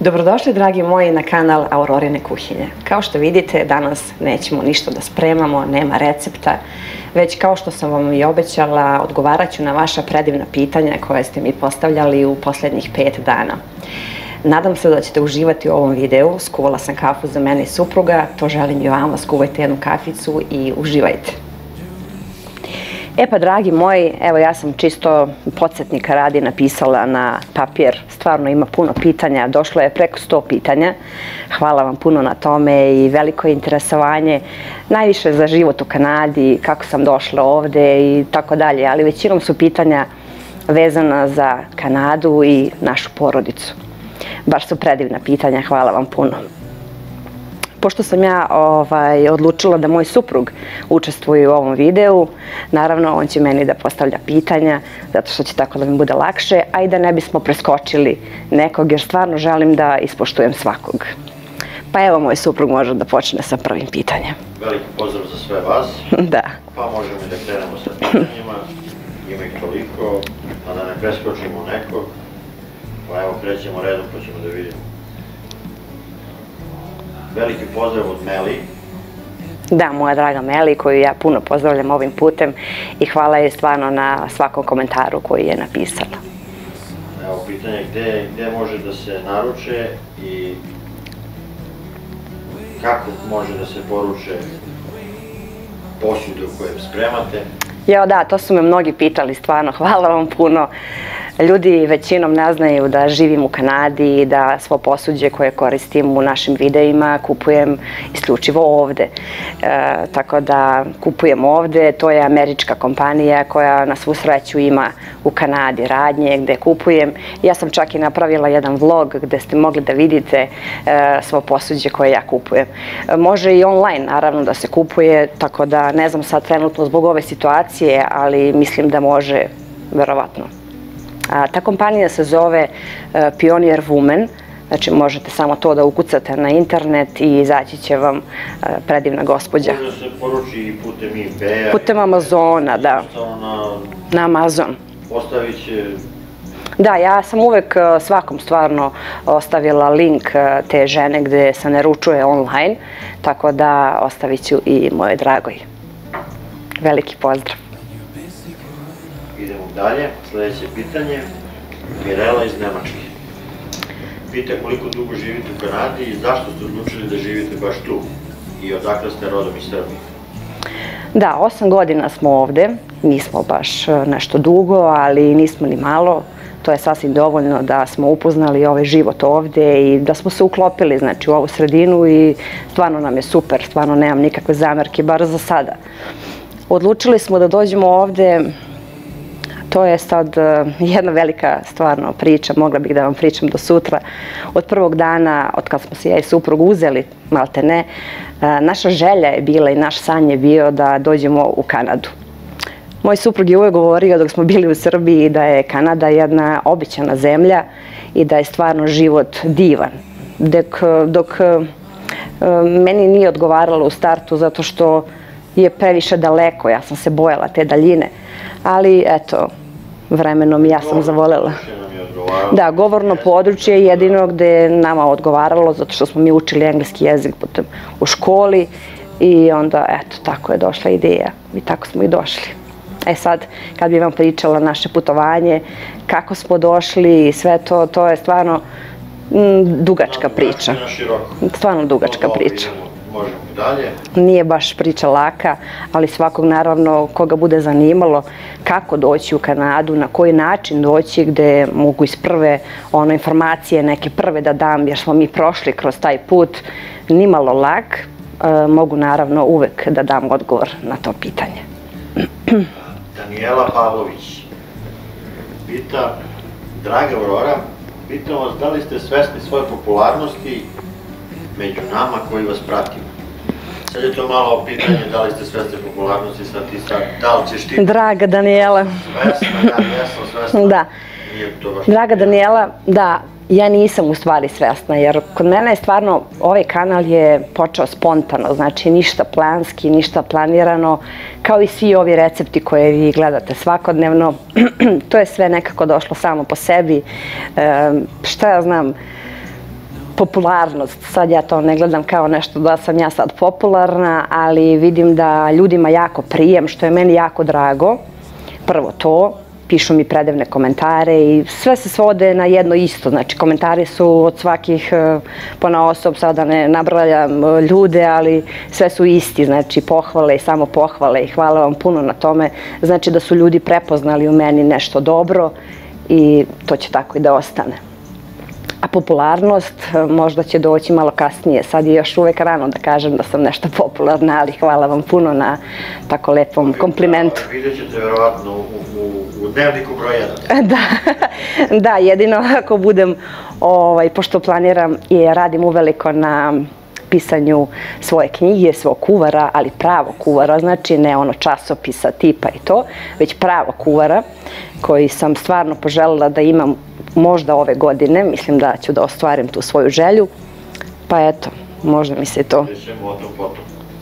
Dobrodošli dragi moji na kanal Aurorine kuhinje. Kao što vidite danas nećemo ništa da spremamo, nema recepta, već kao što sam vam i obećala odgovarat ću na vaša predivna pitanja koje ste mi postavljali u posljednjih pet dana. Nadam se da ćete uživati u ovom videu, skuvala sam kafu za mene i supruga, to želim i vama, skuvajte jednu kaficu i uživajte. E pa, dragi moji, evo ja sam čisto podsjetnika radi napisala na papir. Stvarno ima puno pitanja, došlo je preko sto pitanja. Hvala vam puno na tome i veliko interesovanje. Najviše za život u Kanadi, kako sam došla ovde i tako dalje, ali većinom su pitanja vezana za Kanadu i našu porodicu. Baš su predivna pitanja, hvala vam puno pošto sam ja ovaj, odlučila da moj suprug učestvuje u ovom videu, naravno on će meni da postavlja pitanja, zato što će tako da mi bude lakše, a i da ne bismo preskočili nekog, jer stvarno želim da ispoštujem svakog. Pa evo, moj suprug može da počne sa prvim pitanjem. Veliki pozdrav za sve vas. Da. Pa možemo da krenemo sa pitanjima. Ima ih toliko, a da ne preskočimo nekog. Pa evo, krećemo redom pa ćemo da vidimo. Veliki pozdrav od Meli. Da, moja draga Meli, koju ja puno pozdravljam ovim putem i hvala je stvarno na svakom komentaru koji je napisala. Evo pitanje gde, gde može da se naruče i kako može da se poruče posude u kojem spremate. Jo, da, to su me mnogi pitali, stvarno, hvala vam puno. Ljudi većinom ne znaju da živim u Kanadi da svo posuđe koje koristim u našim videima kupujem isključivo ovde. E, tako da kupujem ovde, to je američka kompanija koja na svu sreću ima u Kanadi radnje gde kupujem. Ja sam čak i napravila jedan vlog gde ste mogli da vidite e, svo posuđe koje ja kupujem. E, može i online naravno da se kupuje, tako da ne znam sad trenutno zbog ove situacije, ali mislim da može verovatno. A, ta kompanija se zove e, Pioneer Woman, znači možete samo to da ukucate na internet i izaći će vam e, predivna gospođa. Može da se poruči i putem eBay-a. Putem Amazona, da. Na, Na Amazon. ostavit će Da, ja sam uvek e, svakom stvarno ostavila link te žene gde se naručuje online, tako da ostavit ću i moje dragoj. Veliki pozdrav. Dalje, sledeće pitanje. Mirela iz Nemačke. Pita koliko dugo živite u Kanadi i zašto ste odlučili da živite baš tu? I odakle ste rodom iz Srbije? Da, osam godina smo ovde, nismo baš e, nešto dugo, ali nismo ni malo. To je sasvim dovoljno da smo upoznali ovaj život ovde i da smo se uklopili znači, u ovu sredinu i stvarno nam je super, stvarno nemam nikakve zamerke, bar za sada. Odlučili smo da dođemo ovde to je sad e, jedna velika stvarno priča, mogla bih da vam pričam do sutra. Od prvog dana, od kad smo se ja i suprug uzeli, malte ne, e, naša želja je bila i naš san je bio da dođemo u Kanadu. Moj suprug je uvek govorio dok smo bili u Srbiji da je Kanada jedna običana zemlja i da je stvarno život divan. Dok, dok e, meni nije odgovaralo u startu zato što je previše daleko, ja sam se bojala te daljine. Ali eto, vremenom ja sam zavolela. Da, govorno područje je jedino gde je nama odgovaralo, zato što smo mi učili engleski jezik putem u školi i onda, eto, tako je došla ideja i tako smo i došli. E sad, kad bi vam pričala naše putovanje, kako smo došli i sve to, to je stvarno m, dugačka priča. Stvarno dugačka priča. Možemo dalje. Nije baš priča laka, ali svakog naravno koga bude zanimalo kako doći u Kanadu, na koji način doći, gde mogu iz prve ono, informacije neke prve da dam, jer smo mi prošli kroz taj put nimalo lak, e, mogu naravno uvek da dam odgovor na to pitanje. Danijela Pavlović pita, draga Aurora, pitam vas da li ste svesni svoje popularnosti među nama koji vas pratimo. Sad je to malo pitanje da li ste svesni popularnosti, sad ti sad, da li ćeš ti... Draga Daniela. Svesna, ja jesam svesna. Da. Draga Daniela, da, ja nisam u stvari svesna, jer kod mene je stvarno, ovaj kanal je počeo spontano, znači ništa planski, ništa planirano, kao i svi ovi recepti koje vi gledate svakodnevno, to je sve nekako došlo samo po sebi, e, šta ja znam, popularnost. Sad ja to ne gledam kao nešto da sam ja sad popularna, ali vidim da ljudima jako prijem, što je meni jako drago. Prvo to, pišu mi predivne komentare i sve se svode na jedno isto. Znači, komentari su od svakih e, pona osob, sada ne nabrajam e, ljude, ali sve su isti. Znači, pohvale i samo pohvale i hvala vam puno na tome. Znači da su ljudi prepoznali u meni nešto dobro i to će tako i da ostane. A popularnost e, možda će doći malo kasnije. Sad je još uvek rano da kažem da sam nešto popularna, ali hvala vam puno na tako lepom komplimentu. Vidjet ćete verovatno u, u, u dnevniku broj 1. da, da, jedino ako budem, ovaj, pošto planiram i radim uveliko na pisanju svoje knjige, svog kuvara, ali pravo kuvara, znači ne ono časopisa tipa i to, već pravo kuvara koji sam stvarno poželjela da imam možda ove godine, mislim da ću da ostvarim tu svoju želju, pa eto, možda mi se to...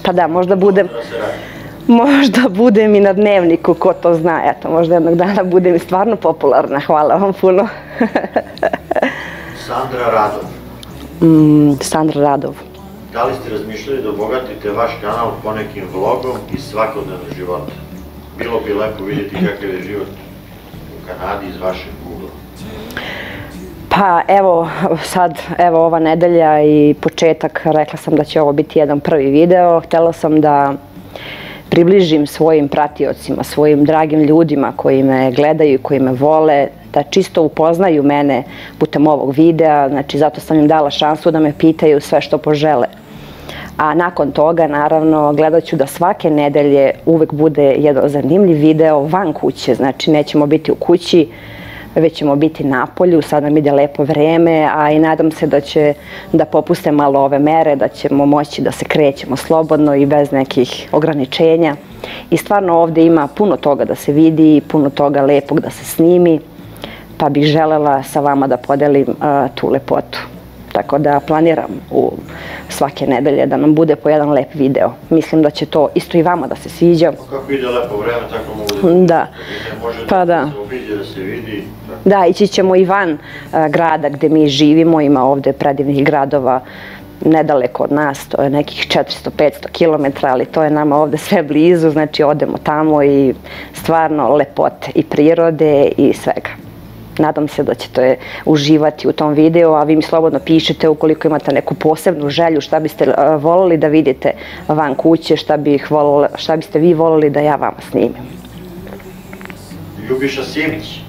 Pa da, možda budem... Da možda budem i na dnevniku, ko to zna, eto, možda jednog dana budem i stvarno popularna, hvala vam puno. Sandra Radov. Mm, Sandra Radov. Da li ste razmišljali da obogatite vaš kanal ponekim vlogom iz svakodnevnog života? Bilo bi lepo vidjeti kakav je život u Kanadi iz vašeg. Pa evo sad, evo ova nedelja i početak, rekla sam da će ovo biti jedan prvi video. Htela sam da približim svojim pratiocima, svojim dragim ljudima koji me gledaju i koji me vole, da čisto upoznaju mene putem ovog videa, znači zato sam im dala šansu da me pitaju sve što požele. A nakon toga, naravno, gledat ću da svake nedelje uvek bude jedan zanimljiv video van kuće, znači nećemo biti u kući, već ćemo biti na polju, sad nam ide lepo vreme, a i nadam se da će da popuste malo ove mere, da ćemo moći da se krećemo slobodno i bez nekih ograničenja. I stvarno ovde ima puno toga da se vidi, puno toga lepog da se snimi, pa bih želela sa vama da podelim tu lepotu. Tako da planiram u svake nedelje da nam bude po jedan lep video. Mislim da će to isto i vama da se sviđa. Pa kako ide lepo vreme, tako mogu da... Da. Može pa da, da. se obiđe, da se vidi. Tako. Da, ići ćemo i van uh, grada gde mi živimo, ima ovde predivnih gradova nedaleko od nas, to je nekih 400-500 km, ali to je nama ovde sve blizu, znači odemo tamo i stvarno lepote i prirode i svega. Nadam se da ćete uživati u tom videu, a vi mi slobodno pišete ukoliko imate neku posebnu želju, šta biste e, volili da vidite van kuće, šta, bih volila, šta biste vi volili da ja vama snimim. Ljubiša Simić.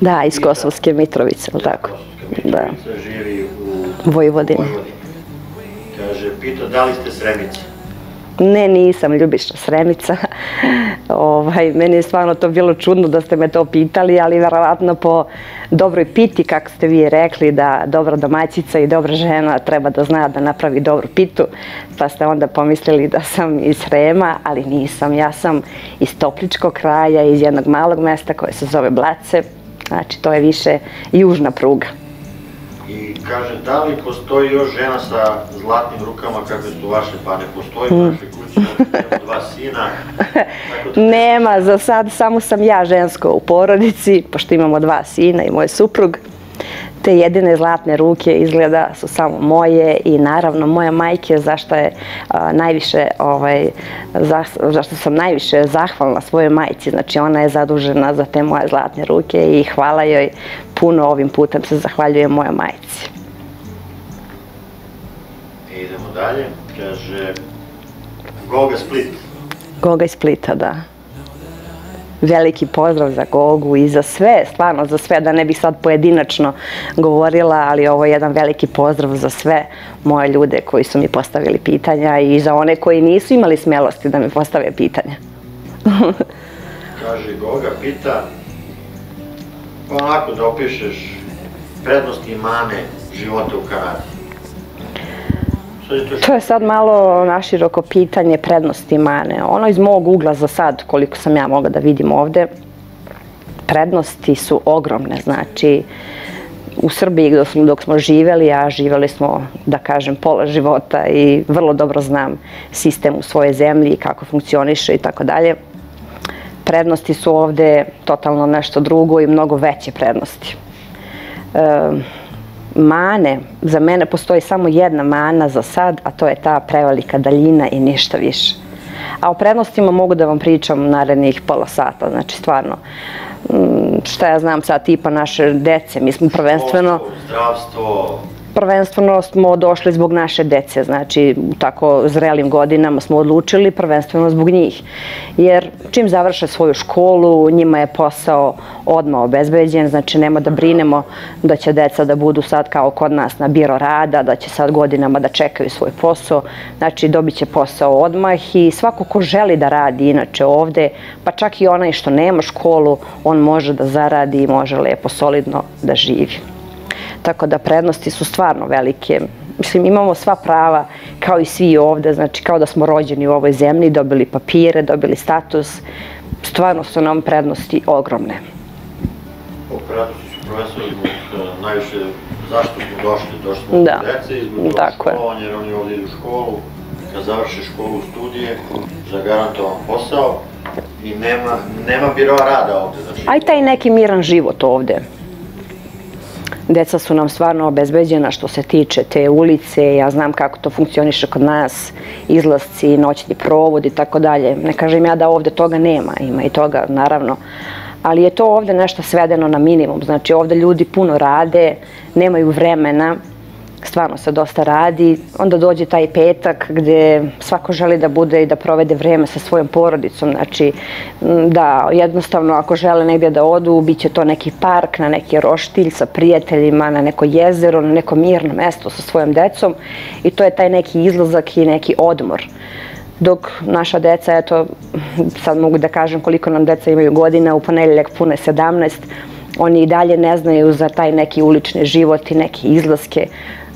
Da, iz Kosovske Mitrovice, ili tako? Da. živi u Vojvodini. Kaže, pita da li ste sremice? Ne, nisam Ljubiša Sremica. ovaj, meni je stvarno to bilo čudno da ste me to pitali, ali verovatno po dobroj piti, kako ste vi rekli, da dobra domaćica i dobra žena treba da zna da napravi dobru pitu, pa ste onda pomislili da sam iz Srema, ali nisam. Ja sam iz Topličkog kraja, iz jednog malog mesta koje se zove Blace, znači to je više južna pruga. I kaže, da li postoji još žena sa zlatnim rukama kakve su vaše, pa ne postoji u našoj kući, dva sina. Da... Nema, za sad samo sam ja žensko u porodici, pošto imamo dva sina i moj suprug. Te jedine zlatne ruke izgleda su samo moje i naravno moja majke zašto je a, najviše ovaj za, zašto sam najviše zahvalna svojoj majci znači ona je zadužena za te moje zlatne ruke i hvala joj puno ovim putem se zahvaljujem mojoj majci. Idemo dalje, kaže Goga Split. Goga iz Splita, da veliki pozdrav za Gogu i za sve, stvarno za sve, da ne bih sad pojedinačno govorila, ali ovo je jedan veliki pozdrav za sve moje ljude koji su mi postavili pitanja i za one koji nisu imali smelosti da mi postave pitanja. Kaže Goga, pita, onako da opišeš prednosti i mane života u Kanadi. To je sad malo naširoko pitanje prednosti mane. Ono iz mog ugla za sad, koliko sam ja mogla da vidim ovde, prednosti su ogromne. Znači, u Srbiji dok smo, dok smo živeli, a živeli smo, da kažem, pola života i vrlo dobro znam sistem u svojoj zemlji, kako funkcioniše i tako dalje. Prednosti su ovde totalno nešto drugo i mnogo veće prednosti. E, mane, za mene postoji samo jedna mana za sad, a to je ta prevelika daljina i ništa više. A o prednostima mogu da vam pričam narednih pola sata, znači stvarno, mm, šta ja znam sad tipa naše dece, mi smo prvenstveno... Zdravstvo, prvenstveno smo došli zbog naše dece, znači u tako zrelim godinama smo odlučili prvenstveno zbog njih. Jer čim završe svoju školu, njima je posao odmah obezbeđen, znači nema da brinemo da će deca da budu sad kao kod nas na biro rada, da će sad godinama da čekaju svoj posao, znači dobit će posao odmah i svako ko želi da radi inače ovde, pa čak i onaj što nema školu, on može da zaradi i može lepo, solidno da živi. Tako da prednosti su stvarno velike. Mislim, imamo sva prava kao i svi ovde, znači kao da smo rođeni u ovoj zemlji, dobili papire, dobili status. Stvarno su nam prednosti ogromne. o prednosti su prvenstveno zbog e, najviše zašto smo došli, došli smo Da. dece i zbog Tako školovanja, jer oni ovdje idu u školu, kad završe školu, studije, zagarantovan posao i nema, nema biroa rada ovde. Znači, A i taj neki miran život ovde. Deca su nam stvarno obezbeđena što se tiče te ulice, ja znam kako to funkcioniše kod nas, izlasci, noćni provod i tako dalje. Ne kažem ja da ovde toga nema, ima i toga naravno, ali je to ovde nešto svedeno na minimum. Znači ovde ljudi puno rade, nemaju vremena, stvarno se dosta radi. Onda dođe taj petak gde svako želi da bude i da provede vreme sa svojom porodicom. Znači, da jednostavno ako žele negdje da odu, bit će to neki park, na neki roštilj sa prijateljima, na neko jezero, na neko mirno mesto sa svojom decom i to je taj neki izlazak i neki odmor. Dok naša deca, eto, sad mogu da kažem koliko nam deca imaju godina, u ponedeljak pune 17, oni i dalje ne znaju za taj neki ulični život i neke izlaske,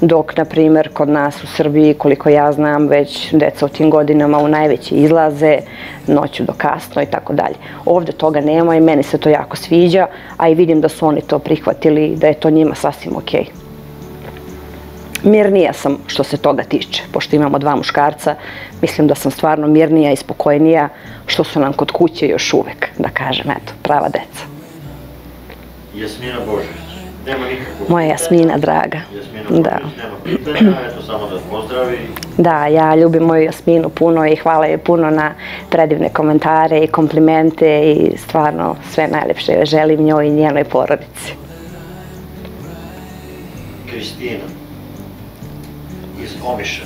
dok, na primjer, kod nas u Srbiji, koliko ja znam, već deca u tim godinama u najveće izlaze, noću do kasno i tako dalje. Ovde toga nema i meni se to jako sviđa, a i vidim da su oni to prihvatili da je to njima sasvim okej. Mirnija sam što se toga tiče, pošto imamo dva muškarca, mislim da sam stvarno mirnija i spokojnija što su nam kod kuće još uvek, da kažem, eto, prava deca. Jasmina nikakvog Moja. Jasmina draga. Jasmina Da. Pitanja, eto samo da pozdravi. Da, ja ljubim moju Jasminu puno i hvala je puno na predivne komentare i komplimente i stvarno sve najlepše želim njoj i njenoj porodici. Kristina iz Omiša.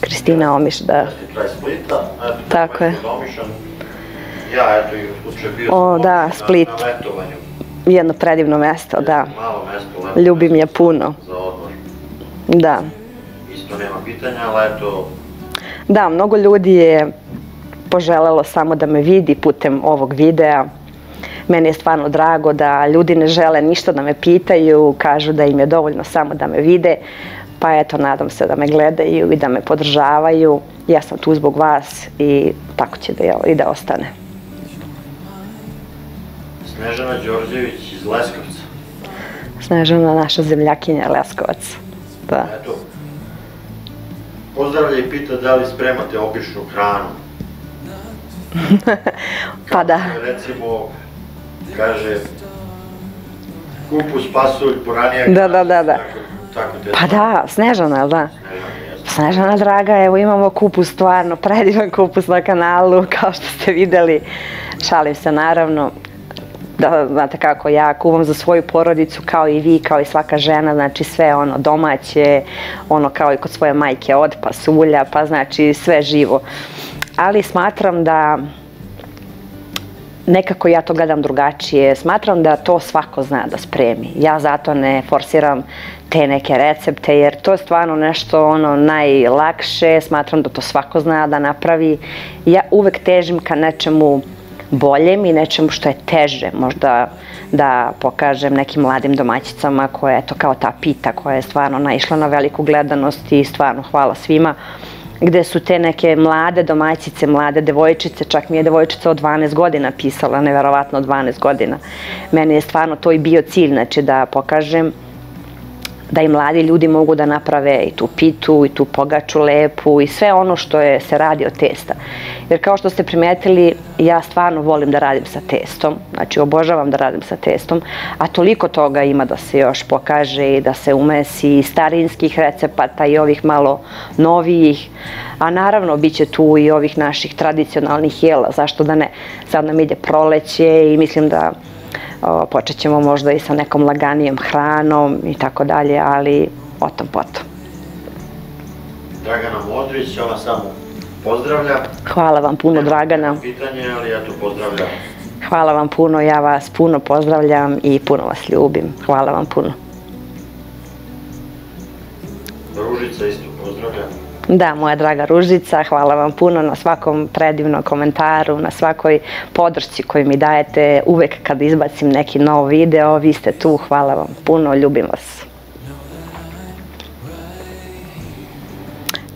Kristina Omiš, da. Jeste kraj Splita, eto, Tako je. Ja, eto, i u slučaju bio O, da, Split. Na letovanju. Jedno predivno mesto, da. Malo mesto, Ljubim je puno. Za odmor. Da. Isto nema pitanja, ali eto, Da, mnogo ljudi je poželelo samo da me vidi putem ovog videa. Meni je stvarno drago da ljudi ne žele ništa da me pitaju, kažu da im je dovoljno samo da me vide. Pa eto, nadam se da me gledaju i da me podržavaju. Ja sam tu zbog vas i tako će da, i da ostane. Snežana Đorđević iz Leskovca. Snežana naša zemljakinja Leskovac. Da. Eto, pozdravlja i pita da li spremate običnu hranu. Pa da. Kako Recimo, kaže, kupus, pasulj, poranijak. Da, da, da, da. Tako, tako Pa da, Snežana, da? Snežana draga, evo imamo kupus stvarno, predivan kupus na kanalu, kao što ste videli. Šalim se naravno, da znate kako ja kuvam za svoju porodicu kao i vi, kao i svaka žena, znači sve ono domaće, ono kao i kod svoje majke od pasulja, pa znači sve živo. Ali smatram da nekako ja to gledam drugačije. Smatram da to svako zna da spremi. Ja zato ne forsiram te neke recepte jer to je stvarno nešto ono najlakše. Smatram da to svako zna da napravi. Ja uvek težim ka nečemu boljem i nečemu što je teže. Možda da pokažem nekim mladim domaćicama koja je to kao ta pita koja je stvarno naišla na veliku gledanost i stvarno hvala svima gde su te neke mlade domaćice, mlade devojčice, čak mi je devojčica od 12 godina pisala, neverovatno od 12 godina. Meni je stvarno to i bio cilj, znači da pokažem da i mladi ljudi mogu da naprave i tu pitu i tu pogaču lepu i sve ono što je, se radi od testa. Jer kao što ste primetili, ja stvarno volim da radim sa testom, znači obožavam da radim sa testom, a toliko toga ima da se još pokaže i da se umesi i starinskih recepata i ovih malo novijih, a naravno bit će tu i ovih naših tradicionalnih jela, zašto da ne, sad nam ide proleće i mislim da počet ćemo možda i sa nekom laganijom hranom i tako dalje, ali o tom potom. Dragana Modrić, ona samo pozdravlja. Hvala vam puno, Dragana. Pitanje, ali ja to pozdravljam. Hvala vam puno, ja vas puno pozdravljam i puno vas ljubim. Hvala vam puno. Ružica isto pozdravljam. Da, moja draga Ružica, hvala vam puno na svakom predivnom komentaru, na svakoj podršci koju mi dajete uvek kad izbacim neki nov video, vi ste tu, hvala vam puno, ljubim vas.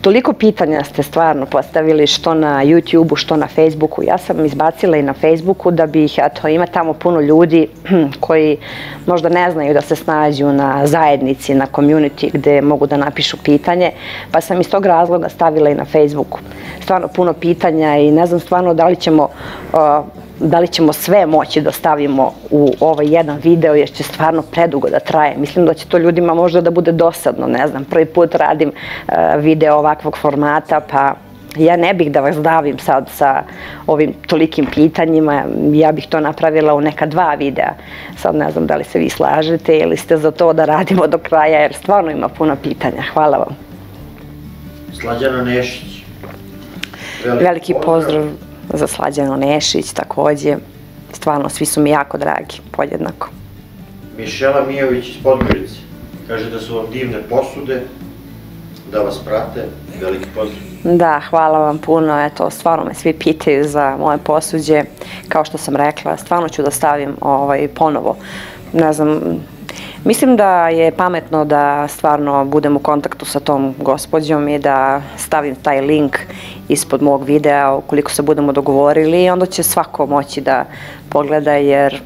Toliko pitanja ste stvarno postavili što na YouTube-u, što na Facebooku. Ja sam izbacila i na Facebooku da bih, eto, ima tamo puno ljudi koji možda ne znaju da se snađu na zajednici, na community gde mogu da napišu pitanje, pa sam iz tog razloga stavila i na Facebooku. Stvarno puno pitanja i ne znam stvarno da li ćemo da li ćemo sve moći da stavimo u ovaj jedan video jer će stvarno predugo da traje. Mislim da će to ljudima možda da bude dosadno, ne znam, prvi put radim uh, video ovakvog formata pa ja ne bih da vas davim sad sa ovim tolikim pitanjima, ja bih to napravila u neka dva videa. Sad ne znam da li se vi slažete ili ste za to da radimo do kraja jer stvarno ima puno pitanja. Hvala vam. Slađana Nešić. Veliki, Veliki pozdrav. pozdrav za Slađano Nešić takođe. Stvarno, svi su mi jako dragi, podjednako. Mišela Mijović iz Podgorice. Kaže da su vam divne posude, da vas prate. Veliki pozdrav. Da, hvala vam puno. Eto, stvarno me svi pitaju za moje posuđe. Kao što sam rekla, stvarno ću da stavim ovaj, ponovo. Ne znam, Mislim da je pametno da stvarno budem u kontaktu sa tom gospođom i da stavim taj link ispod mog videa ukoliko se budemo dogovorili i onda će svako moći da pogleda jer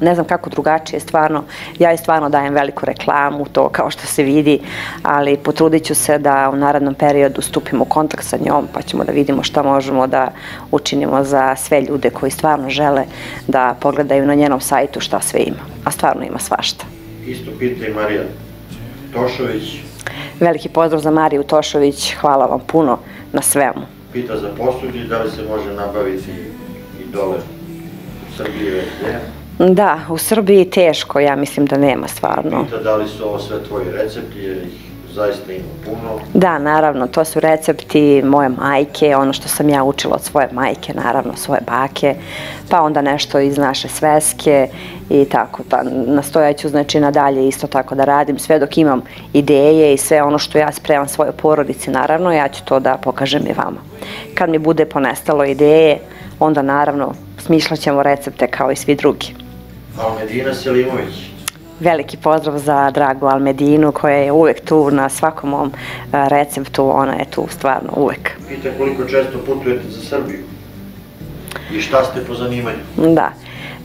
ne znam kako drugačije, stvarno, ja i stvarno dajem veliku reklamu, to kao što se vidi, ali potrudit ću se da u narednom periodu stupimo u kontakt sa njom, pa ćemo da vidimo šta možemo da učinimo za sve ljude koji stvarno žele da pogledaju na njenom sajtu šta sve ima, a stvarno ima svašta. Isto pita i Marija Tošović. Veliki pozdrav za Mariju Tošović, hvala vam puno na svemu. Pita za posuđi, da li se može nabaviti i dole u Srbiji već Da, u Srbiji teško, ja mislim da nema stvarno. Pita da li su ovo sve tvoji recepti, jer ih zaista ima puno. Da, naravno, to su recepti moje majke, ono što sam ja učila od svoje majke, naravno, svoje bake, pa onda nešto iz naše sveske i tako, pa nastojaću znači nadalje isto tako da radim, sve dok imam ideje i sve ono što ja spremam svoje porodici, naravno, ja ću to da pokažem i vama. Kad mi bude ponestalo ideje, onda naravno smišljat ćemo recepte kao i svi drugi. Almedina Selimović. Veliki pozdrav za dragu Almedinu koja je uvek tu na svakom mom e, receptu, ona je tu stvarno uvek. Pita koliko često putujete za Srbiju i šta ste po zanimanju? Da.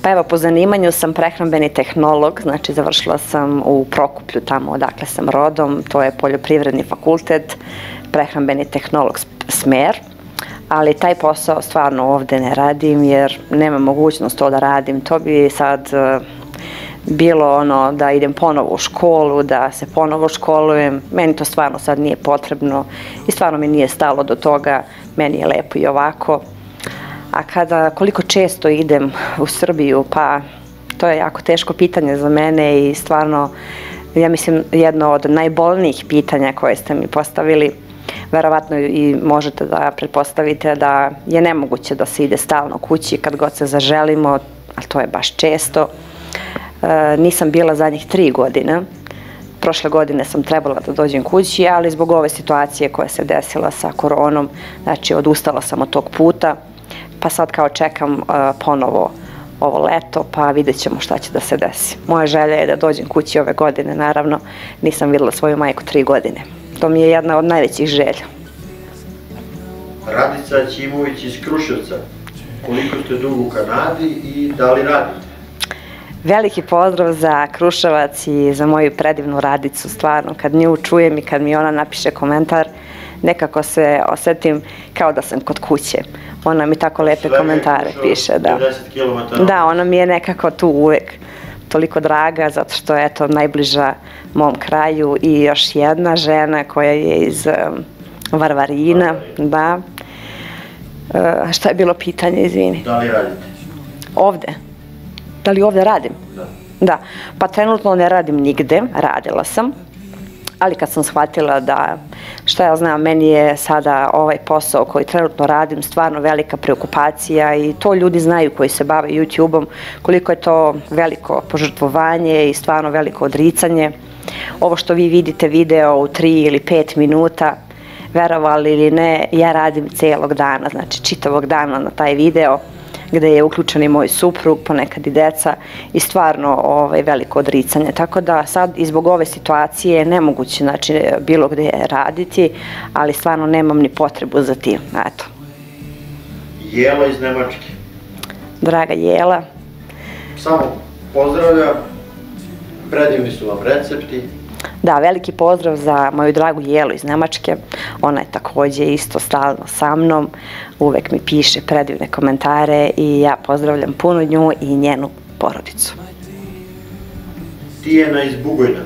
Pa evo, po zanimanju sam prehrambeni tehnolog, znači završila sam u Prokuplju, tamo odakle sam rodom, to je poljoprivredni fakultet, prehrambeni tehnolog smer, ali taj posao stvarno ovde ne radim jer nemam mogućnost to da radim. To bi sad uh, bilo ono da idem ponovo u školu, da se ponovo školujem. Meni to stvarno sad nije potrebno i stvarno mi nije stalo do toga. Meni je lepo i ovako. A kada, koliko često idem u Srbiju, pa to je jako teško pitanje za mene i stvarno, ja mislim, jedno od najbolnijih pitanja koje ste mi postavili – verovatno i možete da pretpostavite da je nemoguće da se ide stalno kući kad god se zaželimo, ali to je baš često. E, nisam bila zadnjih tri godine, prošle godine sam trebala da dođem kući, ali zbog ove situacije koja se desila sa koronom, znači odustala sam od tog puta, pa sad kao čekam uh, ponovo ovo leto, pa vidjet ćemo šta će da se desi. Moja želja je da dođem kući ove godine, naravno, nisam videla svoju majku tri godine. To mi je jedna od najvećih želja. Radica Ćimović iz Kruševca. Koliko ste dugo u Kanadi i da li radite? Veliki pozdrav za Kruševac i za moju predivnu radicu, stvarno, kad nju čujem i kad mi ona napiše komentar, nekako se osetim kao da sam kod kuće. Ona mi tako lepe komentare piše, da. 50 km. Da, ona mi je nekako tu uvek toliko draga, zato što je to najbliža mom kraju i još jedna žena koja je iz um, Varvarina, da. E, šta je bilo pitanje, izvini? Da li radite? Ovde? Da li ovde radim? Da. Da, pa trenutno ne radim nigde, radila sam, ali kad sam shvatila da, šta ja znam, meni je sada ovaj posao koji trenutno radim stvarno velika preokupacija i to ljudi znaju koji se bave YouTube-om, koliko je to veliko požrtvovanje i stvarno veliko odricanje. Ovo što vi vidite video u 3 ili 5 minuta, verovali ili ne, ja radim celog dana, znači čitavog dana na taj video gde je uključen i moj suprug, ponekad i deca i stvarno ovaj, veliko odricanje. Tako da sad i zbog ove situacije je nemoguće znači, bilo gde raditi, ali stvarno nemam ni potrebu za tim. Eto. Jela iz Nemačke. Draga Jela, Samo pozdravlja, predivni su vam recepti. Da, veliki pozdrav za moju dragu Jelu iz Nemačke. Ona je takođe isto stalno sa mnom. Uvek mi piše predivne komentare i ja pozdravljam puno nju i njenu porodicu. Tijena iz Bugojna.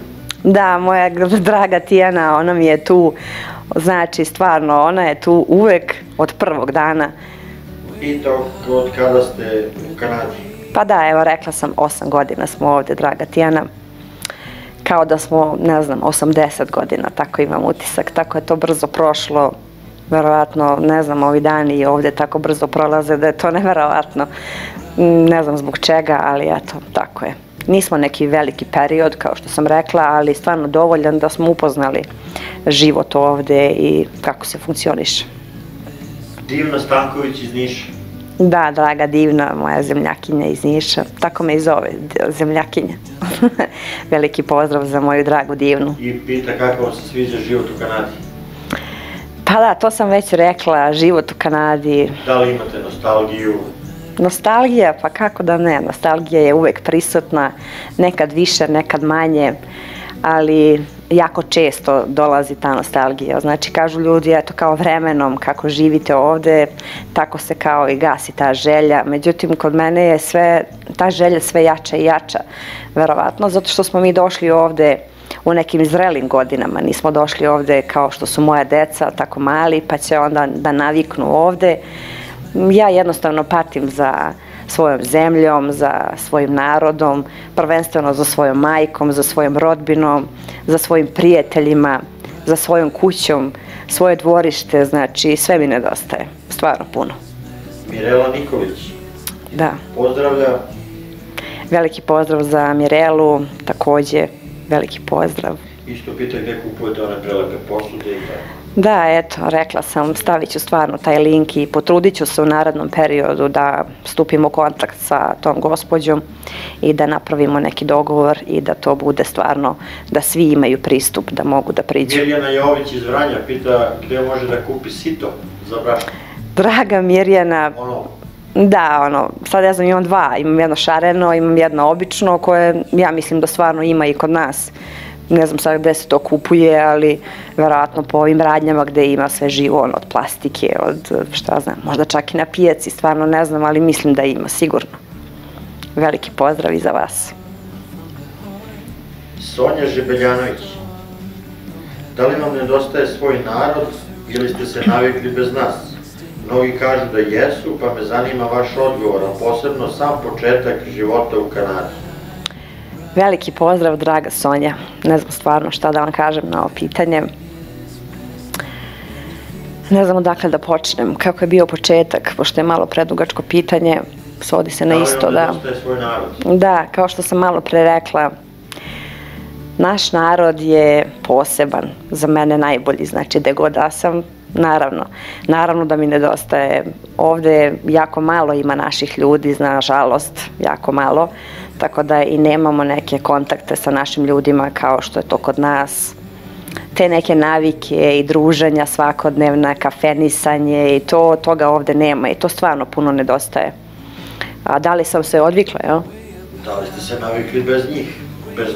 Da, moja draga Tijana, ona mi je tu, znači stvarno, ona je tu uvek od prvog dana. I to od kada ste u Kanadi. Pa da, evo rekla sam, osam godina smo ovde, draga Tijana. Kao da smo, ne znam, 80 godina, tako imam utisak, tako je to brzo prošlo. Verovatno, ne znam, ovi dani ovde tako brzo prolaze da je to neverovatno. Ne znam zbog čega, ali eto, tako je. Nismo neki veliki period, kao što sam rekla, ali stvarno dovoljan da smo upoznali život ovde i kako se funkcioniše. Divna Stanković iz Niša. Da, draga divna moja zemljakinja iz Niša, tako me i zove, zemljakinja. Veliki pozdrav za moju dragu divnu. I pita kako vam se sviđa život u Kanadi. Pa da, to sam već rekla, život u Kanadi, Da li imate nostalgiju? Nostalgija, pa kako da ne, nostalgija je uvek prisutna, nekad više, nekad manje, ali jako često dolazi ta nostalgija. Znači, kažu ljudi, eto, kao vremenom, kako živite ovde, tako se kao i gasi ta želja. Međutim, kod mene je sve, ta želja sve jača i jača, verovatno, zato što smo mi došli ovde u nekim zrelim godinama. Nismo došli ovde kao što su moja deca, tako mali, pa će onda da naviknu ovde. Ja jednostavno patim za svojom zemljom, za svojim narodom, prvenstveno za svojom majkom, za svojom rodbinom, za svojim prijateljima, za svojom kućom, svoje dvorište, znači sve mi nedostaje, stvarno puno. Mirela Nikolić. Da, Pozdravlja. veliki pozdrav za Mirelu, takođe veliki pozdrav. Isto pita gde kupujete one prelepe posude i tako. Da, eto, rekla sam, stavit ću stvarno taj link i potrudit ću se u narednom periodu da stupimo u kontakt sa tom gospođom i da napravimo neki dogovor i da to bude stvarno, da svi imaju pristup, da mogu da priđu. Mirjana Jović iz Vranja pita gde može da kupi sito za brašno. Draga Mirjana, Ono, da, ono, sad ja znam imam dva, imam jedno šareno, imam jedno obično koje ja mislim da stvarno ima i kod nas. Ne znam sad gde se to kupuje, ali verovatno po ovim radnjama gde ima sve živo, ono, od plastike, od šta znam, možda čak i na pijaci, stvarno ne znam, ali mislim da ima, sigurno. Veliki pozdrav i za vas. Sonja Žebeljanović. Da li vam nedostaje svoj narod ili ste se navikli bez nas? Mnogi kažu da jesu, pa me zanima vaš odgovor, a posebno sam početak života u Kanadi. Veliki pozdrav, draga Sonja. Ne znam stvarno šta da vam kažem na ovo pitanje. Ne znam odakle da počnem. Kako je bio početak, pošto je malo predugačko pitanje, svodi se na isto, Da da. kao što sam malo pre rekla, naš narod je poseban, za mene najbolji, znači gde god da sam, naravno. Naravno da mi nedostaje, ovde jako malo ima naših ljudi, nažalost, jako malo, tako da i nemamo neke kontakte sa našim ljudima kao što je to kod nas. Te neke navike i druženja svakodnevna, kafenisanje i to, toga ovde nema i to stvarno puno nedostaje. A da li sam se odvikla, jel? Da li ste se navikli bez njih? Bez...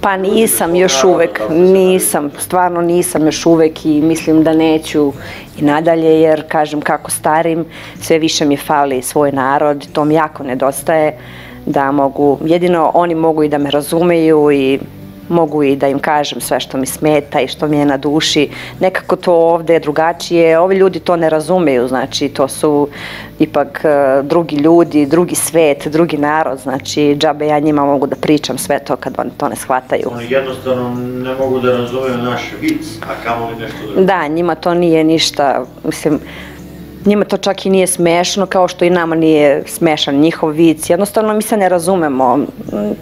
Pa nisam još uvek, da nisam, stvarno nisam još uvek i mislim da neću i nadalje jer kažem kako starim sve više mi fali svoj narod, to mi jako nedostaje da mogu, jedino oni mogu i da me razumeju i mogu i da im kažem sve što mi smeta i što mi je na duši. Nekako to ovde je drugačije, ovi ljudi to ne razumeju, znači to su ipak e, drugi ljudi, drugi svet, drugi narod, znači džabe ja njima mogu da pričam sve to kad oni to ne shvataju. Oni jednostavno ne mogu da razumeju naš vic, a kamoli nešto drugo. Da, njima to nije ništa, mislim, njima to čak i nije smešno, kao što i nama nije smešan njihov vic. Jednostavno mi se ne razumemo.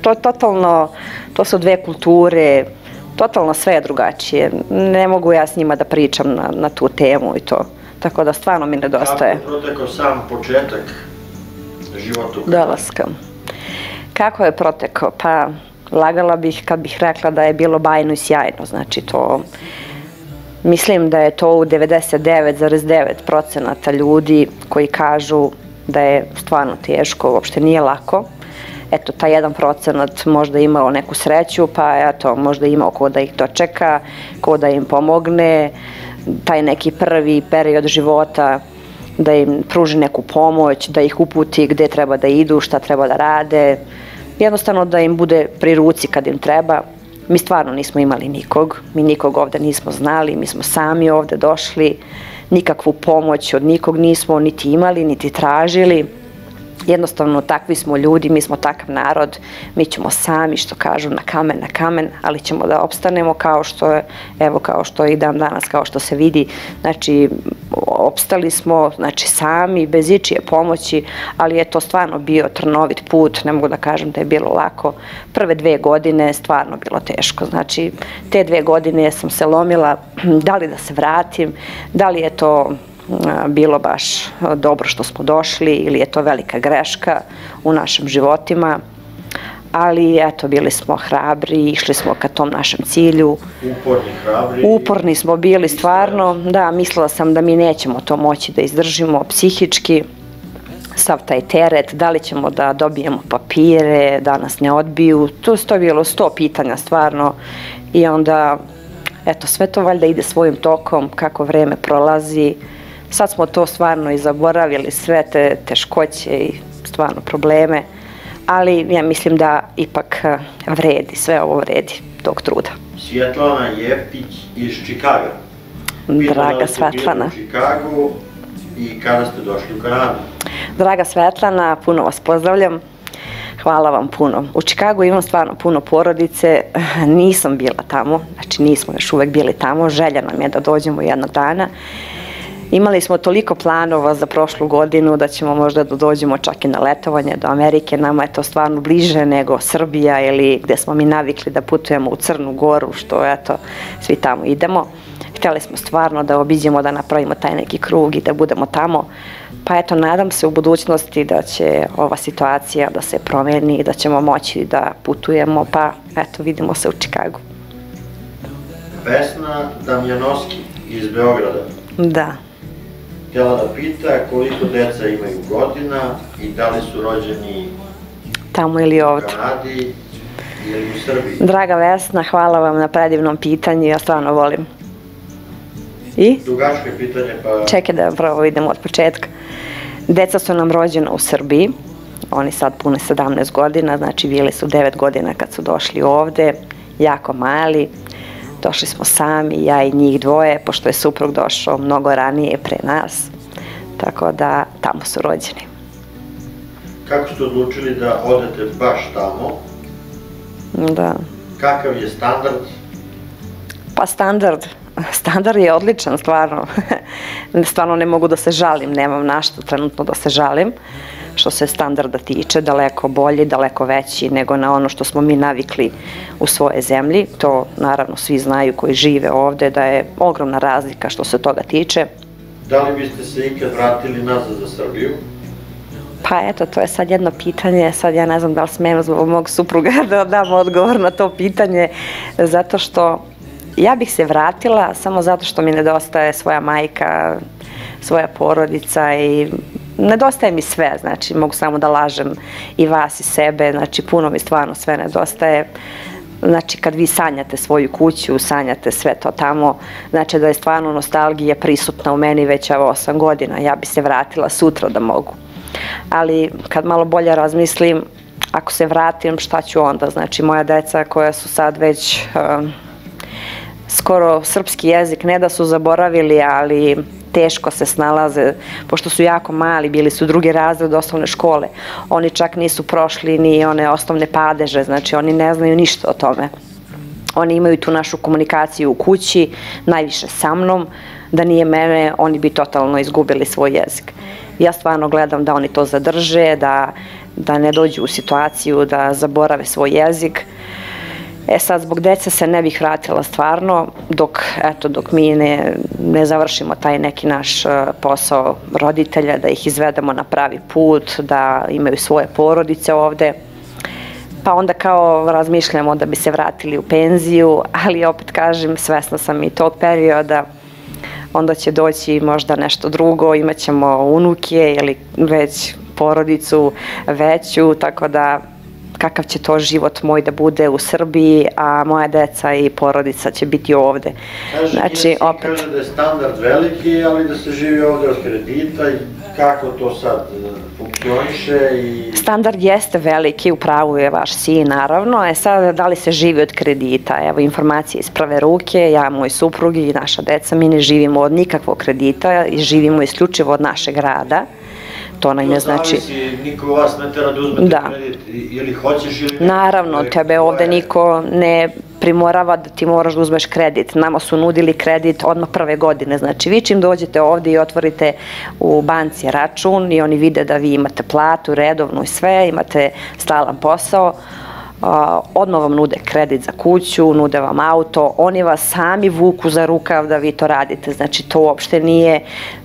To je totalno, to su dve kulture, totalno sve je drugačije. Ne mogu ja s njima da pričam na, na tu temu i to. Tako da stvarno mi nedostaje. Kako je protekao sam početak života? Dolaska. Kako je protekao? Pa lagala bih kad bih rekla da je bilo bajno i sjajno. Znači to mislim da je to u 99,9% ljudi koji kažu da je stvarno teško, uopšte nije lako. Eto, taj jedan procenat možda imao neku sreću, pa eto, možda imao ko da ih dočeka, ko da im pomogne, taj neki prvi period života da im pruži neku pomoć, da ih uputi gde treba da idu, šta treba da rade, jednostavno da im bude pri ruci kad im treba. Mi stvarno nismo imali nikog, mi nikog ovde nismo znali, mi smo sami ovde došli, nikakvu pomoć od nikog nismo niti imali, niti tražili. Jednostavno takvi smo ljudi, mi smo takav narod, mi ćemo sami što kažu na kamen, na kamen, ali ćemo da opstanemo kao što je, evo kao što i dan danas, kao što se vidi, znači opstali smo, znači sami, bez ičije pomoći, ali je to stvarno bio trnovit put, ne mogu da kažem da je bilo lako. Prve dve godine je stvarno bilo teško, znači te dve godine sam se lomila da li da se vratim, da li je to bilo baš dobro što smo došli ili je to velika greška u našim životima. Ali eto, bili smo hrabri, išli smo ka tom našem cilju. Uporni, hrabri. Uporni smo bili stvarno, da, mislila sam da mi nećemo to moći da izdržimo psihički, sav taj teret, da li ćemo da dobijemo papire, da nas ne odbiju, to je bilo sto pitanja stvarno i onda, eto, sve to valjda ide svojim tokom, kako vreme prolazi, sad smo to stvarno i zaboravili, sve te teškoće i stvarno probleme, ali ja mislim da ipak eh, vredi, sve ovo vredi tog truda. Svjetlana Jeftić iz Čikaga. Draga Svetlana. U Čikagu i kada ste došli u Kanadu? Draga Svetlana, puno vas pozdravljam. Hvala vam puno. U Čikagu imam stvarno puno porodice, nisam bila tamo, znači nismo još uvek bili tamo, želja nam je da dođemo jednog dana. Imali smo toliko planova za prošlu godinu da ćemo možda da dođemo čak i na letovanje do Amerike. Nama je to stvarno bliže nego Srbija ili gde smo mi navikli da putujemo u Crnu Goru, što eto, svi tamo idemo. Hteli smo stvarno da obiđemo, da napravimo taj neki krug i da budemo tamo. Pa eto, nadam se u budućnosti da će ova situacija da se promeni i da ćemo moći da putujemo, pa eto, vidimo se u Čikagu. Vesna Damjanovski iz Beograda. Da. Htjela da pita koliko deca imaju godina i da li su rođeni Tamo ili u ovde. Kanadi ili u Srbiji. Draga Vesna, hvala vam na predivnom pitanju, ja stvarno volim. I? Dugačko je pitanje, pa Čekaj da prvo idemo od početka. Deca su nam rođena u Srbiji, oni sad pune 17 godina, znači bili su 9 godina kad su došli ovde, jako mali. Došli smo sami, ja i njih dvoje, pošto je suprug došao mnogo ranije pre nas. Tako da tamo su rođeni. kako ste odlučili da odete baš tamo? Da. Kakav je standard? Pa standard, standard je odličan stvarno. stvarno ne mogu da se žalim, nemam našto trenutno da se žalim. Što se standarda tiče, daleko bolji, daleko veći nego na ono što smo mi navikli u svoje zemlji. To naravno svi znaju koji žive ovde da je ogromna razlika što se toga tiče. Da li biste se ikad vratili nazad za Srbiju? Pa eto, to je sad jedno pitanje, sad ja ne znam da li smem zbog mog supruga da dam odgovor na to pitanje, zato što ja bih se vratila samo zato što mi nedostaje svoja majka, svoja porodica i nedostaje mi sve, znači mogu samo da lažem i vas i sebe, znači puno mi stvarno sve nedostaje. Znači kad vi sanjate svoju kuću, sanjate sve to tamo, znači da je stvarno nostalgija prisutna u meni već evo 8 godina, ja bi se vratila sutra da mogu. Ali kad malo bolje razmislim, ako se vratim šta ću onda, znači moja deca koja su sad već skoro srpski jezik, ne da su zaboravili, ali teško se snalaze, pošto su jako mali, bili su drugi razred osnovne škole. Oni čak nisu prošli ni one osnovne padeže, znači oni ne znaju ništa o tome. Oni imaju tu našu komunikaciju u kući, najviše sa mnom, da nije mene, oni bi totalno izgubili svoj jezik. Ja stvarno gledam da oni to zadrže, da, da ne dođu u situaciju da zaborave svoj jezik. E sad, zbog dece se ne bih vratila stvarno, dok, eto, dok mi ne, ne završimo taj neki naš e, posao roditelja, da ih izvedemo na pravi put, da imaju svoje porodice ovde. Pa onda kao razmišljamo da bi se vratili u penziju, ali opet kažem, svesna sam i tog perioda, onda će doći možda nešto drugo, imaćemo unuke ili već porodicu veću, tako da kakav će to život moj da bude u Srbiji, a moja deca i porodica će biti ovde. Kaže, znači, opet... kaže da je standard veliki, ali da se živi ovde od kredita i kako to sad e, funkcioniše i... Standard jeste veliki, u pravu je vaš sin, naravno. E sad, da li se živi od kredita? Evo, informacije iz prave ruke, ja, moj suprug i naša deca, mi ne živimo od nikakvog kredita i živimo isključivo od našeg rada to nam je znači... Niko vas ne tera da uzmete da. kredit, ili hoćeš ili ne. Naravno, tebe ovde niko ne primorava da ti moraš da uzmeš kredit. Nama su nudili kredit odmah prve godine. Znači, vi čim dođete ovde i otvorite u banci račun i oni vide da vi imate platu redovnu i sve, imate stalan posao, odmah vam nude kredit za kuću, nude vam auto, oni vas sami vuku za rukav da vi to radite, znači to uopšte nije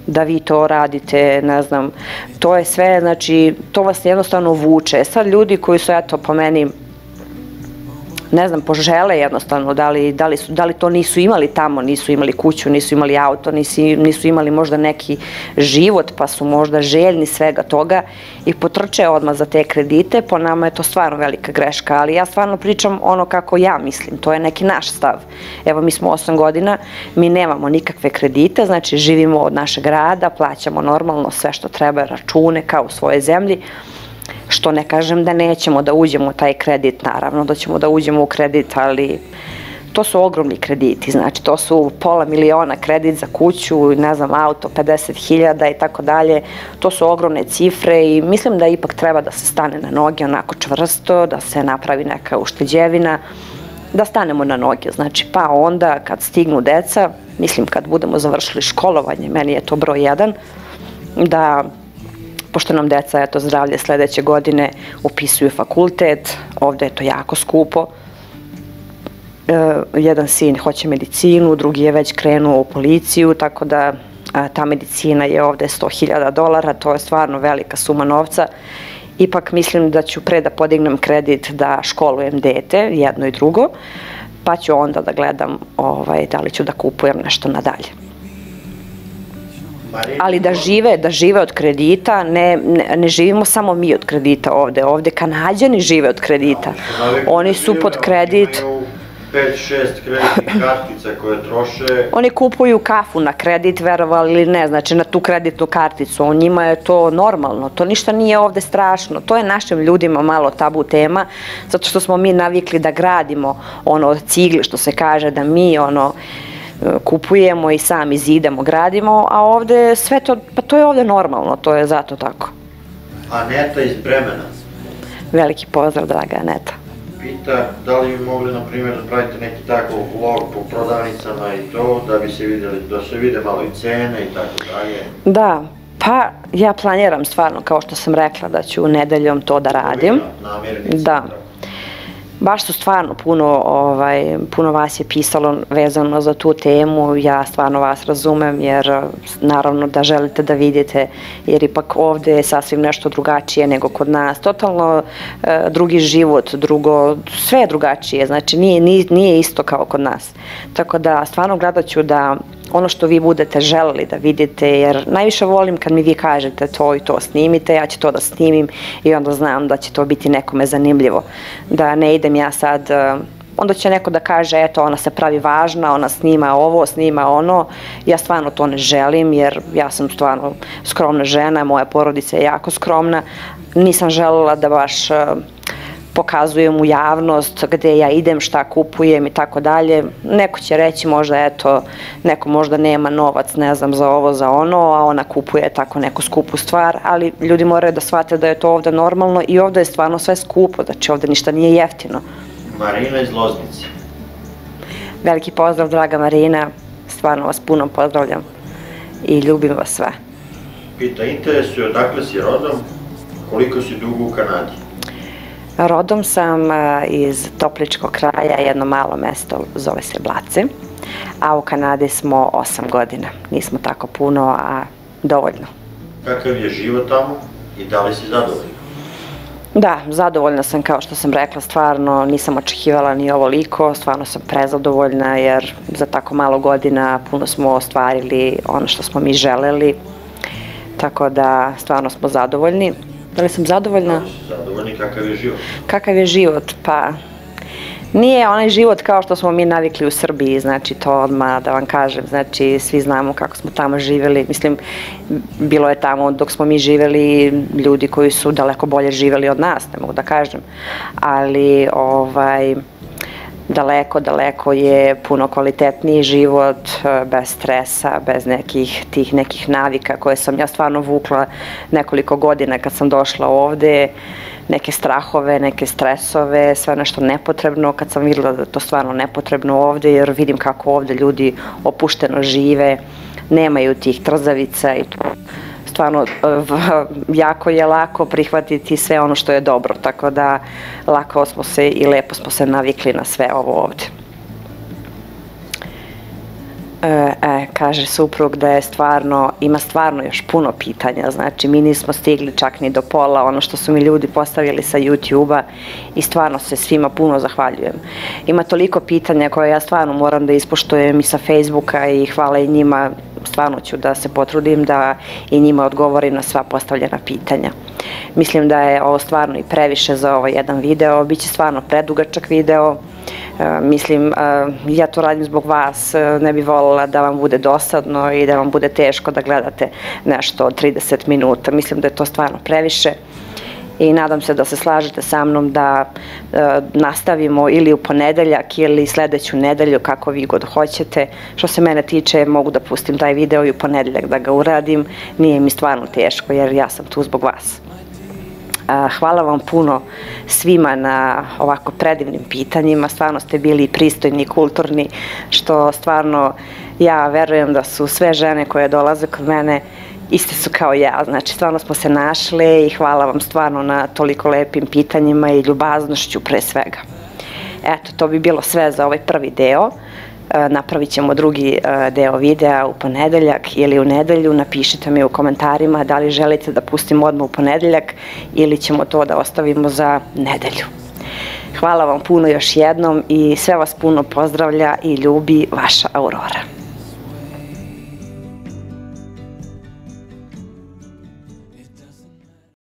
da vi to radite, ne znam, to je sve, znači, to vas jednostavno vuče. Sad ljudi koji su, eto, po meni, ne znam, požele jednostavno, da li, da, li su, da li to nisu imali tamo, nisu imali kuću, nisu imali auto, nisu, nisu imali možda neki život, pa su možda željni svega toga i potrče odmah za te kredite, po nama je to stvarno velika greška, ali ja stvarno pričam ono kako ja mislim, to je neki naš stav. Evo, mi smo 8 godina, mi nemamo nikakve kredite, znači živimo od našeg rada, plaćamo normalno sve što treba, račune kao u svojoj zemlji, Što ne kažem da nećemo da uđemo u taj kredit, naravno da ćemo da uđemo u kredit, ali to su ogromni krediti, znači to su pola miliona kredit za kuću, ne znam, auto, 50.000 i tako dalje, to su ogromne cifre i mislim da ipak treba da se stane na noge onako čvrsto, da se napravi neka ušteđevina, da stanemo na noge, znači pa onda kad stignu deca, mislim kad budemo završili školovanje, meni je to broj jedan, da pošto nam deca, eto, zdravlje sledeće godine upisuju fakultet, ovde je to jako skupo, e, jedan sin hoće medicinu, drugi je već krenuo u policiju, tako da a, ta medicina je ovde 100.000 dolara, to je stvarno velika suma novca. Ipak mislim da ću pre da podignem kredit da školujem dete, jedno i drugo, pa ću onda da gledam ovaj, da li ću da kupujem nešto nadalje ali da žive, da žive od kredita, ne, ne, ne živimo samo mi od kredita ovde, ovde kanadjani žive od kredita. Oni su pod kredit... 5-6 kreditnih kartica koje troše... Oni kupuju kafu na kredit, verovali ili ne, znači na tu kreditnu karticu. O njima je to normalno, to ništa nije ovde strašno. To je našim ljudima malo tabu tema, zato što smo mi navikli da gradimo ono cigle, što se kaže, da mi ono kupujemo i sami zidamo, gradimo, a ovde sve to, pa to je ovde normalno, to je zato tako. Aneta iz Bremena. Veliki pozdrav, draga Aneta. Pita da li bi mogli, na primjer, da pravite neki takav vlog po prodavnicama i to, da bi se videli, da se vide malo i cene i tako dalje. Da, pa ja planiram stvarno, kao što sam rekla, da ću nedeljom to da radim. Namirnice. Da. Baš su stvarno puno, ovaj, puno vas je pisalo vezano za tu temu, ja stvarno vas razumem jer naravno da želite da vidite jer ipak ovde je sasvim nešto drugačije nego kod nas, totalno e, drugi život, drugo, sve je drugačije, znači nije, nije, nije isto kao kod nas. Tako da stvarno gledat ću da ono što vi budete želeli da vidite, jer najviše volim kad mi vi kažete to i to snimite, ja ću to da snimim i onda znam da će to biti nekome zanimljivo. Da ne idem ja sad onda će neko da kaže eto ona se pravi važna, ona snima ovo, snima ono. Ja stvarno to ne želim jer ja sam stvarno skromna žena, moja porodica je jako skromna. Nisam želela da baš pokazujem u javnost gde ja idem, šta kupujem i tako dalje. Neko će reći možda eto, neko možda nema novac, ne znam, za ovo, za ono, a ona kupuje tako neku skupu stvar, ali ljudi moraju da shvate da je to ovde normalno i ovde je stvarno sve skupo, znači ovde ništa nije jeftino. Marina iz Loznice. Veliki pozdrav, draga Marina, stvarno vas puno pozdravljam i ljubim vas sve. Pita, interesuje odakle si rodom, koliko si dugo u Kanadi? Rodom sam e, iz Topličkog kraja, jedno malo mesto zove se Blace, a u Kanadi smo 8 godina. Nismo tako puno, a dovoljno. Kakav je život tamo i da li si zadovoljna? Da, zadovoljna sam kao što sam rekla, stvarno nisam očekivala ni ovoliko, stvarno sam prezadovoljna jer za tako malo godina puno smo ostvarili ono što smo mi želeli, tako da stvarno smo zadovoljni. Da li sam zadovoljna? Zadovoljni, kakav je život? Kakav je život? Pa nije onaj život kao što smo mi navikli u Srbiji, znači to odmah da vam kažem, znači svi znamo kako smo tamo živeli, mislim bilo je tamo dok smo mi živeli ljudi koji su daleko bolje živeli od nas, ne mogu da kažem, ali ovaj daleko, daleko je puno kvalitetniji život, e, bez stresa, bez nekih tih nekih navika koje sam ja stvarno vukla nekoliko godina kad sam došla ovde, neke strahove, neke stresove, sve nešto nepotrebno, kad sam videla da to stvarno nepotrebno ovde, jer vidim kako ovde ljudi opušteno žive, nemaju tih trzavica i to stvarno jako je lako prihvatiti sve ono što je dobro, tako da lako smo se i lepo smo se navikli na sve ovo ovde. E, e, kaže suprug da je stvarno, ima stvarno još puno pitanja, znači mi nismo stigli čak ni do pola. Ono što su mi ljudi postavili sa YouTube-a i stvarno se svima puno zahvaljujem. Ima toliko pitanja koje ja stvarno moram da ispoštujem i sa Facebooka i hvala i njima, stvarno ću da se potrudim da i njima odgovorim na sva postavljena pitanja. Mislim da je ovo stvarno i previše za ovaj jedan video, bit će stvarno predugačak video, mislim, e, ja to radim zbog vas, e, ne bi volila da vam bude dosadno i da vam bude teško da gledate nešto od 30 minuta. Mislim da je to stvarno previše i nadam se da se slažete sa mnom da e, nastavimo ili u ponedeljak ili sledeću nedelju kako vi god hoćete. Što se mene tiče mogu da pustim taj video i u ponedeljak da ga uradim. Nije mi stvarno teško jer ja sam tu zbog vas. Hvala vam puno svima na ovako predivnim pitanjima, stvarno ste bili pristojni kulturni, što stvarno ja verujem da su sve žene koje dolaze kod mene iste su kao ja, znači stvarno smo se našle i hvala vam stvarno na toliko lepim pitanjima i ljubaznošću pre svega. Eto, to bi bilo sve za ovaj prvi deo. E, napravit ćemo drugi e, deo videa u ponedeljak ili u nedelju. Napišite mi u komentarima da li želite da pustimo odmah u ponedeljak ili ćemo to da ostavimo za nedelju. Hvala vam puno još jednom i sve vas puno pozdravlja i ljubi vaša Aurora.